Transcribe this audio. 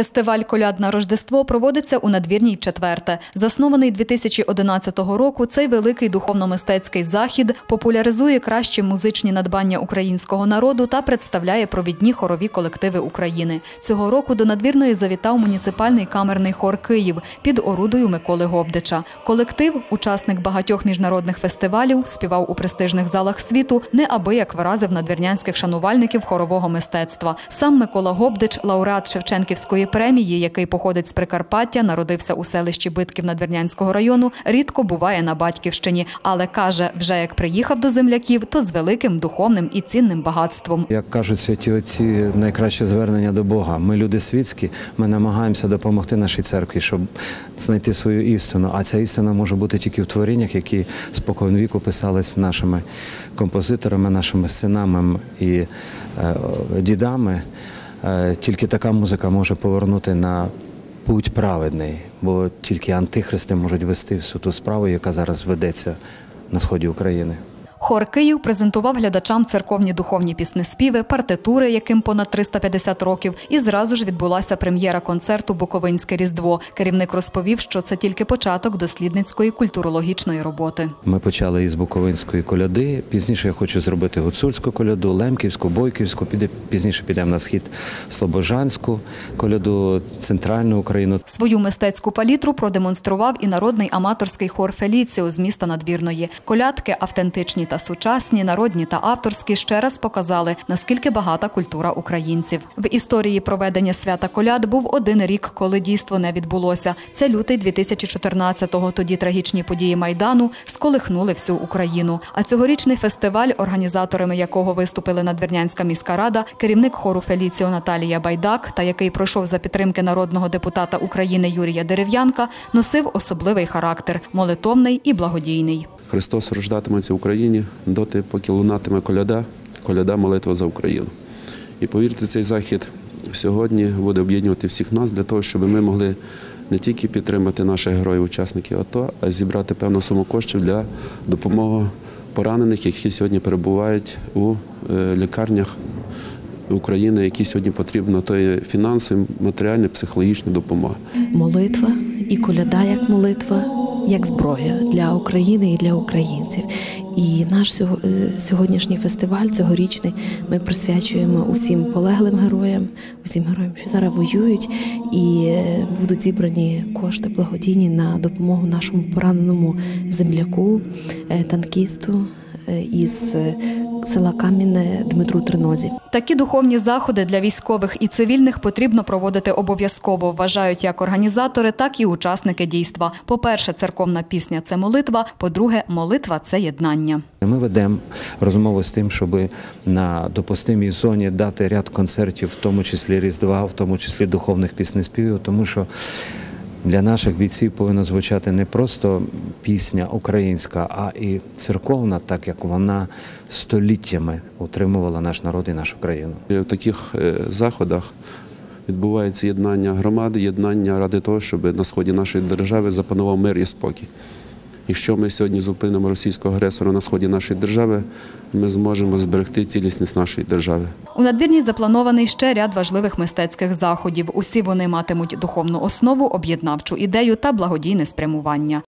Фестиваль Коляд на Рождество проводиться у надвірній четверте. Заснований 2011 року, цей великий духовно-мистецький захід популяризує кращі музичні надбання українського народу та представляє провідні хорові колективи України. Цього року до надвірної завітав муніципальний камерний хор Київ під орудою Миколи Гобдича. Колектив, учасник багатьох міжнародних фестивалів, співав у престижних залах світу, неабияк виразив надвірнянських шанувальників хорового мистецтва. Сам Микола Гобдич, лауреат Шевченківської премії, який походить з Прикарпаття, народився у селищі Битків Надвірнянського району, рідко буває на батьківщині, але каже, вже як приїхав до земляків, то з великим духовним і цінним багатством. Як кажуть святі отці, найкраще звернення до Бога. Ми люди світські, ми намагаємося допомогти нашій церкві, щоб знайти свою істину. А ця істина може бути тільки в творіннях, які спокон віку писались нашими композиторами, нашими синами і е, дідами. Е, тільки така музика може повернути на путь праведний, бо тільки антихристи можуть вести всю ту справу, яка зараз ведеться на сході України. Хор Київ презентував глядачам церковні духовні піснеспіви, партитури, яким понад 350 років, і зразу ж відбулася прем'єра концерту Буковинське Різдво. Керівник розповів, що це тільки початок дослідницької культурологічної роботи. Ми почали із Буковинської коляди. Пізніше я хочу зробити гуцульську коляду, Лемківську, Бойківську. Піде пізніше підемо на схід Слобожанську коляду, центральну Україну. Свою мистецьку палітру продемонстрував і народний аматорський хор Феліціо з міста Надвірної. Колядки автентичні та сучасні, народні та авторські ще раз показали, наскільки багата культура українців. В історії проведення свята коляд був один рік, коли дійство не відбулося. Це лютий 2014-го. Тоді трагічні події майдану сколихнули всю Україну. А цьогорічний фестиваль, організаторами якого виступили Надвірнянська міська рада, керівник хору Феліціо Наталія Байдак, та який пройшов за підтримки народного депутата України Юрія Дерев'янка, носив особливий характер молитовний і благодійний. Христос рождатиметься в Україні доти, поки лунатиме коляда, коляда молитва за Україну. І повірте, цей захід сьогодні буде об'єднувати всіх нас для того, щоб ми могли не тільки підтримати наших героїв, учасників АТО, а зібрати певну суму коштів для допомоги поранених, які сьогодні перебувають у е, лікарнях України, які сьогодні потрібно то є фінансова, матеріальна, психологічна допомога. молитва і коляда як молитва, як зброя для України і для українців. І наш е, сьогоднішній фестиваль, цьогорічний, ми присвячуємо усім полеглим героям, усім героям, що зараз воюють, і е, будуть зібрані кошти благодійні на допомогу нашому пораненому земляку, е, танкісту із села Кам'яне Дмитру Тринозі. Такі духовні заходи для військових і цивільних потрібно проводити обов'язково, вважають як організатори, так і учасники дійства. По-перше, церковна пісня це молитва. По-друге, молитва це єднання. Ми ведемо розмову з тим, щоб на допустимій зоні дати ряд концертів, в тому числі Різдва, в тому числі духовних піснеспівів, тому що для наших бійців повинна звучати не просто пісня українська, а і церковна, так як вона століттями утримувала наш народ і нашу країну. І в таких е, заходах відбувається єднання громади, єднання ради того, щоб на сході нашої держави запанував мир і спокій. Якщо ми сьогодні зупинимо російського агресора на сході нашої держави, ми зможемо зберегти цілісність нашої держави. У надвірні запланований ще ряд важливих мистецьких заходів. Усі вони матимуть духовну основу, об'єднавчу ідею та благодійне спрямування.